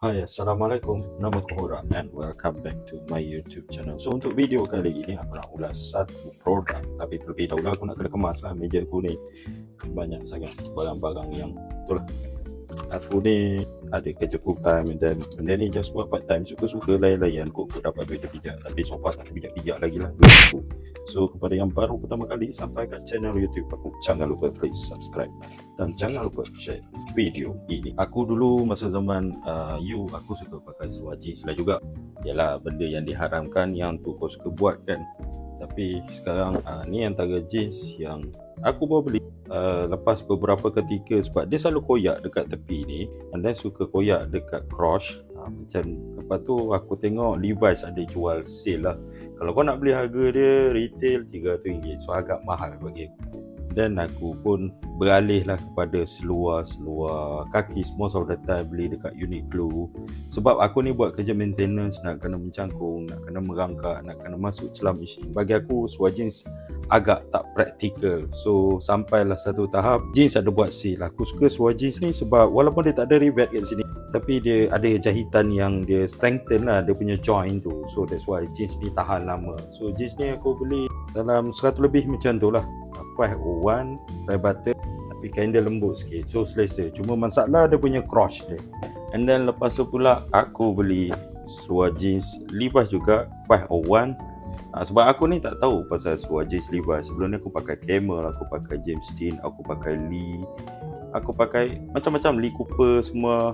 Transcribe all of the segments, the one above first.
Hai Assalamualaikum. Nama aku Hora and welcome back to my YouTube channel. So untuk video kali ini aku nak ulas satu produk. Tapi terlebih dahulu aku nak kena kemas lah meja aku ni Banyak sangat barang-barang yang betul lah. Aku ni ada kerja full time dan benda ni just buat part time. Suka-suka kok aku dapat duit terpijak. Tapi so far tak terpijak-pijak lagi lah. Duit aku So kepada yang baru pertama kali sampai kat channel YouTube aku. Jangan lupa please subscribe Dan jangan lupa share video ini. Aku dulu masa zaman uh, you aku suka pakai seluar jeans lah juga. Yalah benda yang diharamkan yang tu kau suka buat kan. Tapi sekarang uh, ni antara jeans yang aku baru beli uh, Lepas beberapa ketika sebab dia selalu koyak dekat tepi ni And then suka koyak dekat crotch uh, Macam lepas tu aku tengok Levi's ada jual sale lah. Kalau kau nak beli harga dia retail RM300 So agak mahal bagi aku dan aku pun beralih lah kepada seluar-seluar kaki. Most of the time beli dekat Uniqlo. Sebab aku ni buat kerja maintenance. Nak kena mencangkung nak kena merangkak nak kena masuk celam mesin. Bagi aku seluar jeans agak tak praktikal. So sampailah satu tahap jeans ada buat sale. Aku suka seluar jeans ni sebab walaupun dia tak ada rivet kat sini tapi dia ada jahitan yang dia strengthen lah. Dia punya joint tu. So that's why jeans ni tahan lama. So jeans ni aku beli dalam 100 lebih macam tu lah 501 5 butter tapi kain dia lembut sikit. So selesa. Cuma masalah dia punya crotch dia. And then lepas tu pula aku beli seluar jeans Levi's juga 501 ha, sebab aku ni tak tahu pasal seluar jeans Levi's. Sebelum ni aku pakai Camel aku pakai James Dean aku pakai Lee. Aku pakai macam-macam Lee Cooper semua.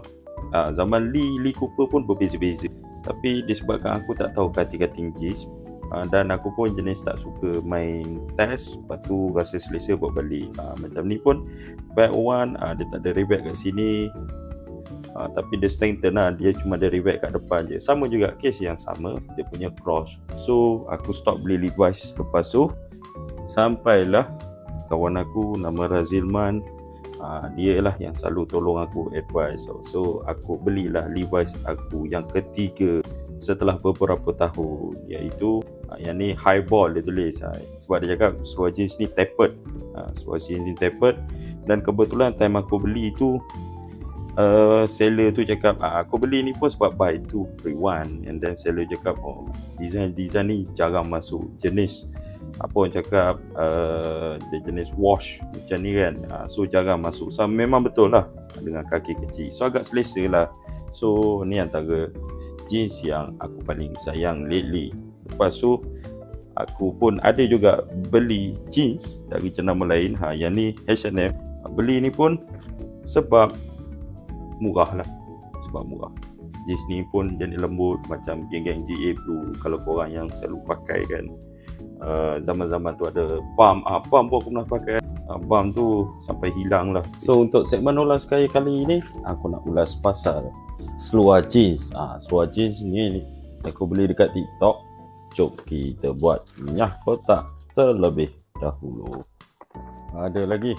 Ha, zaman Lee Lee Cooper pun berbeza-beza. Tapi disebabkan aku tak tahu kating-kating jeans uh, dan aku pun jenis tak suka main test. Lepas tu rasa selesa buat balik. Uh, macam ni pun back one uh, dia tak ada rebate kat sini. Uh, tapi dia strengthen lah. Dia cuma ada rebate kat depan je. Sama juga case yang sama dia punya cross. So aku stop beli Levi's lepas tu. Sampailah kawan aku nama Razilman. Uh, dia lah yang selalu tolong aku advice. So aku belilah Levi's aku yang ketiga setelah beberapa tahun. Iaitu yang ni high ball dia tulis. Uh, sebab dia cakap seluar jeans ni tapered. Uh, seluar jeans ni tapered. Dan kebetulan time aku beli tu uh, seller tu cakap uh, aku beli ni pun sebab buy two free one. And then seller cakap oh design-design ni jarang masuk jenis. Apa orang cakap uh, dia jenis wash macam ni kan. Uh, so jarang masuk. So memang betul lah dengan kaki kecil. So agak selesa lah. So ni antara jeans yang aku paling sayang lately lepas tu aku pun ada juga beli jeans dari jenama lain. Ha, yang ni H&M. Beli ni pun sebab murah lah. Sebab murah. Jeans ni pun jenis lembut macam geng-geng GA Blue kalau korang yang selalu pakai kan. Uh, zaman-zaman tu ada bump. Ah, bump pun aku pernah pakai. Uh, bump tu sampai hilang lah. So untuk segmen ulas kaya kali ini aku nak ulas pasal seluar jeans. Ah, ha, seluar jeans ni aku beli dekat TikTok. Jom kita buat nyah kotak terlebih dahulu. Ada lagi.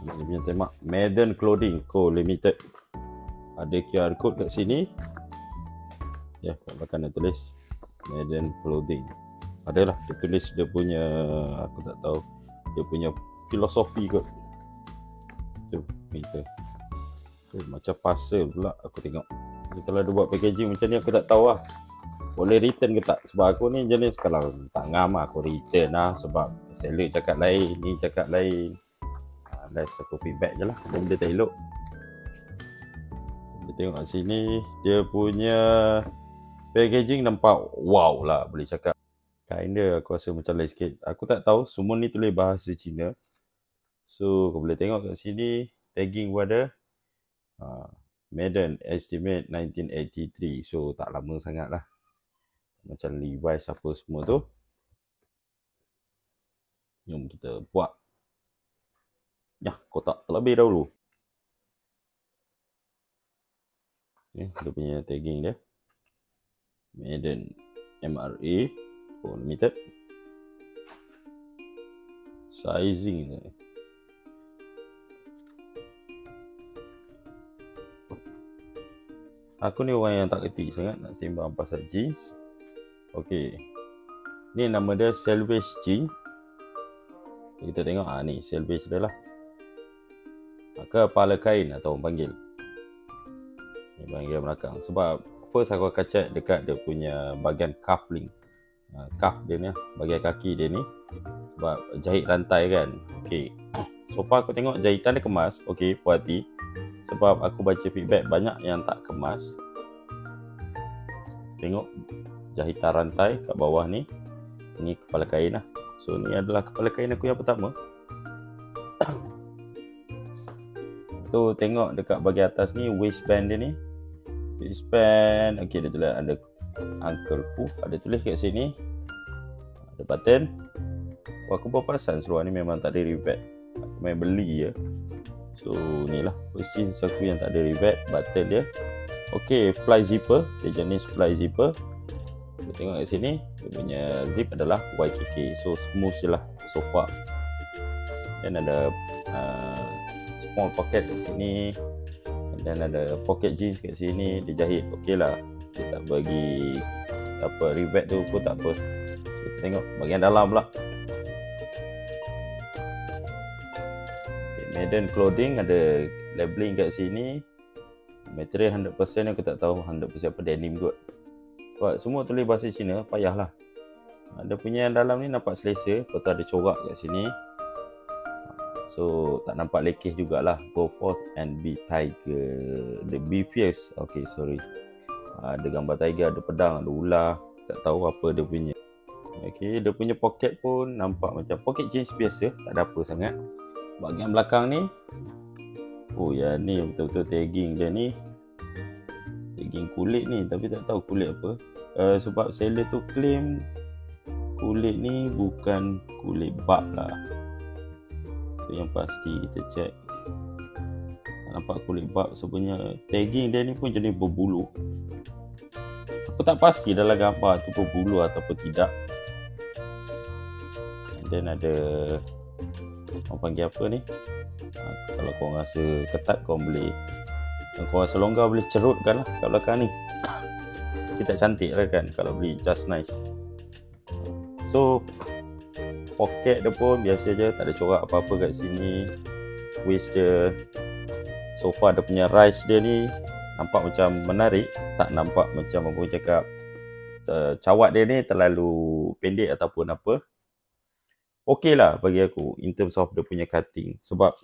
Ini punya tema Madden Clothing Co Limited. Ada QR code kat sini. Ya, kat belakang dia tulis Madden Clothing. Adalah dia tulis dia punya aku tak tahu dia punya filosofi kot. Jom kita Okay, macam parcel pula aku tengok. Jadi kalau dia buat packaging macam ni aku tak tahu lah. Boleh return ke tak? Sebab aku ni jenis kalau tak ngam aku return lah. Sebab seller cakap lain, ni cakap lain. Uh, let's aku feedback je lah. Benda tak elok. Kita tengok kat sini. Dia punya packaging nampak wow lah boleh cakap. Kain dia aku rasa macam lain sikit. Aku tak tahu. Semua ni tulis bahasa Cina. So kau boleh tengok kat sini. Tagging pun ada. Uh, Madden estimate 1983 so tak lama sangat lah macam Levi's apa semua tu. Jom kita buat. Ya kotak terlebih dahulu. Ni dia punya tagging dia. Madden MRA for limited sizing dia. Aku ni orang yang tak kerti sangat nak sembang pasal jeans. Okey. Ni nama dia Salvage Jeans. Kita tengok ah ni Salvage dia lah. kepala kain atau orang panggil. Ni bahagian belakang. Sebab first aku akan check dekat dia punya bahagian cuff link uh, cuff dia ni bahagian kaki dia ni. Sebab jahit rantai kan. Ok so far aku tengok jahitan dia kemas. Ok puas hati. Sebab aku baca feedback banyak yang tak kemas. Tengok jahitan rantai kat bawah ni. Ni kepala kain lah. So ni adalah kepala kain aku yang pertama. Tu tengok dekat bahagian atas ni waistband dia ni. Waistband ok dia tulis ada Uncle Fu ada tulis kat sini. Ada button. Oh, aku bawa pasal seluar ni memang tak ada rebate aku main beli je. So ni lah. Jeans aku yang tak ada rebate button dia. Ok fly zipper. Dia jenis fly zipper kita tengok kat sini dia punya zip adalah YKK so smooth je lah so far. Dan ada uh, small pocket kat sini. Dan ada pocket jeans kat sini dia jahit. Okey lah. Dia tak bagi apa rebate tu pun tak apa. Kita tengok bahagian dalam pula okay, Maiden clothing ada labeling kat sini. Material 100% aku tak tahu 100% apa denim kot sebab semua tulis bahasa Cina payahlah. Ada punya yang dalam ni nampak selesa lepas tu ada corak kat sini. So tak nampak lekeh jugalah. Go forth and be tiger. The be fierce. Okay sorry. Uh, Ada gambar tiger Ada pedang Ada ular. Tak tahu apa dia punya. Okay Dia punya pocket pun Nampak macam pocket jeans biasa. Tak ada apa sangat. Bahagian belakang ni. Oh ya ni betul-betul tagging dia ni Tagging kulit ni Tapi tak tahu kulit apa. Uh, Sebab seller tu claim Kulit ni bukan kulit bak lah. Tu yang pasti kita check. Tak nampak kulit bab sebenarnya. Tagging dia ni pun jenis berbulu. Aku tak pasti dalam gambar tu berbulu ataupun tidak. And then ada orang panggil apa ni? Ha, kalau korang rasa ketat korang boleh kalau rasa longgar boleh cerutkan lah kat belakang ni. Kita cantik lah kan kalau beli just nice. So pocket dia pun biasa je tak ada corak apa-apa kat sini. Waist dia so far dia punya rise dia ni nampak macam menarik tak nampak macam apa cakap uh, cawat dia ni terlalu pendek ataupun apa. Okey lah bagi aku in terms of dia punya cutting. Sebab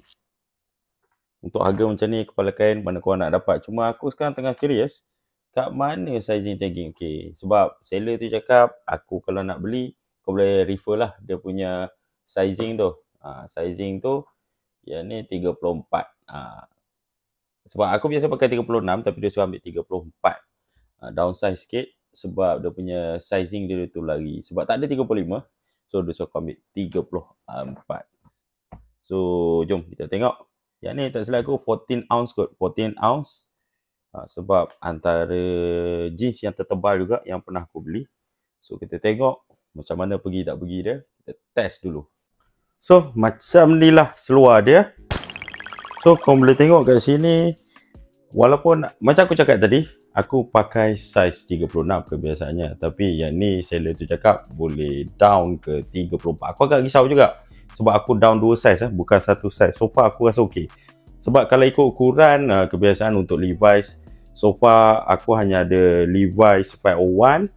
untuk harga macam ni kepala kain mana korang nak dapat cuma aku sekarang tengah curious kat mana sizing tagging okey sebab seller tu cakap aku kalau nak beli kau boleh refer lah dia punya sizing tu. Ha, sizing tu yang ni 34. Ha, sebab aku biasa pakai 36 tapi dia suruh ambil 34. Ha, downsize sikit sebab dia punya sizing dia tu lagi. Sebab tak ada 35. So dia suruh ambil 34. So jom kita tengok. Yang ni tak silap aku 14 ounce kot. 14 ounce. Ha, sebab antara jeans yang tertebal juga yang pernah aku beli. So kita tengok macam mana pergi tak pergi dia. Kita test dulu. So macam ni lah seluar dia. So kau boleh tengok kat sini. Walaupun macam aku cakap tadi aku pakai size 36 kebiasaannya. Tapi yang ni seller tu cakap boleh down ke 34 aku agak risau juga sebab aku down dua size eh, bukan satu size so far aku rasa okey sebab kalau ikut ukuran uh, kebiasaan untuk Levi's so far aku hanya ada Levi's 501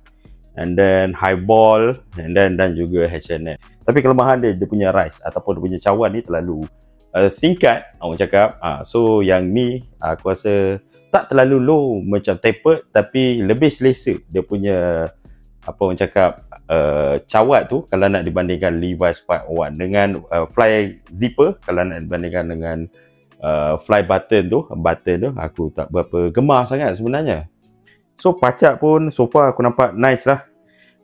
and then highball and then dan juga H&M. Tapi kelemahan dia dia punya rise ataupun dia punya cawan ni terlalu uh, singkat orang cakap. Uh, so yang ni uh, aku rasa tak terlalu low macam tapered tapi lebih selesa dia punya apa orang cakap uh, cawat tu kalau nak dibandingkan Levi's 501 dengan uh, fly zipper kalau nak dibandingkan dengan uh, fly button tu button tu aku tak berapa gemar sangat sebenarnya. So pacak pun so far aku nampak nice lah.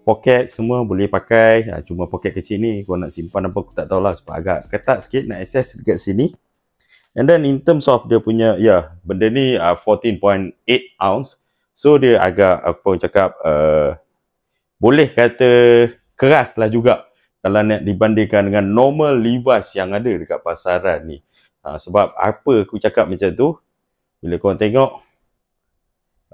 Poket semua boleh pakai. Ha, cuma poket kecil ni kau nak simpan apa aku tak tahulah sebab agak ketat sikit nak access dekat sini. And then in terms of dia punya ya yeah, benda ni uh, 14.8 ounce. So dia agak apa cakap uh, boleh kata keras lah juga kalau nak dibandingkan dengan normal Levi's yang ada dekat pasaran ni ha, sebab apa aku cakap macam tu bila kau tengok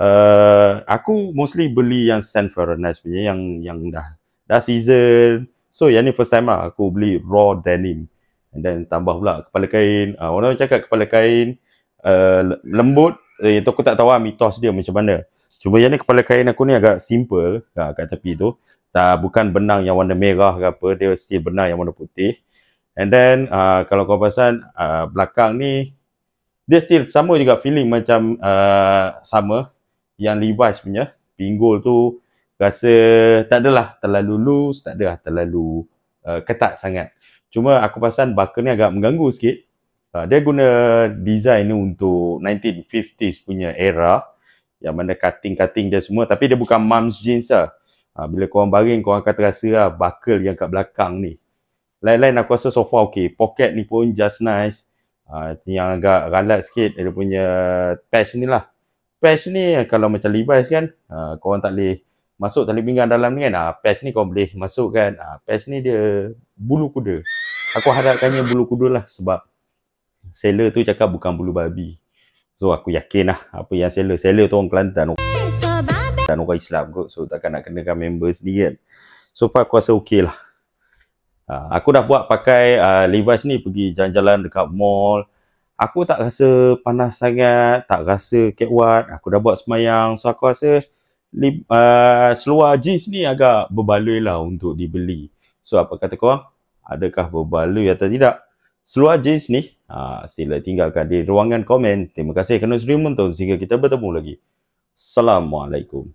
uh, aku mostly beli yang San Fahrenheit punya yang yang dah dah season. So yang ni first time lah aku beli raw denim. And then tambah pula kepala kain. Uh, orang cakap kepala kain uh, lembut. Eh, itu aku tak tahu lah mitos dia macam mana. Cuma yang ni kepala kain aku ni agak simple uh, kat tepi tu. Tak, bukan benang yang warna merah ke apa. Dia still benang yang warna putih. And then uh, kalau kau perasan uh, belakang ni dia still sama juga feeling macam uh, sama yang Levi's punya pinggul tu rasa tak adalah terlalu loose, tak adalah terlalu uh, ketat sangat. Cuma aku perasan buckle ni agak mengganggu sikit. Uh, dia guna design ni untuk 1950s punya era yang mana cutting-cutting dia semua tapi dia bukan mom's jeans lah. Uh, bila korang baring korang akan terasa lah buckle yang kat belakang ni. Lain-lain aku rasa so far okay. Pocket ni pun just nice. Uh, yang agak ralat sikit dia punya patch ni lah. Patch ni kalau macam Levi's kan, uh, korang tak boleh masuk tali pinggang dalam ni kan. Uh, patch ni korang boleh masuk kan. Uh, patch ni dia bulu kuda. Aku harapkannya bulu kuda lah sebab seller tu cakap bukan bulu babi. So aku yakin lah apa yang seller. Seller tu orang Kelantan. Dan orang Islam kot. So takkan nak kenakan member sendiri kan. So far aku rasa okey lah. Uh, aku dah buat pakai uh, Levi's ni pergi jalan-jalan dekat mall. Aku tak rasa panas sangat, tak rasa kekuat. Aku dah buat semayang. So aku rasa uh, seluar jeans ni agak berbaloi lah untuk dibeli. So apa kata kau? Adakah berbaloi atau tidak? Seluar jeans ni, uh, sila tinggalkan di ruangan komen. Terima kasih kerana sudi menonton sehingga kita bertemu lagi. Assalamualaikum.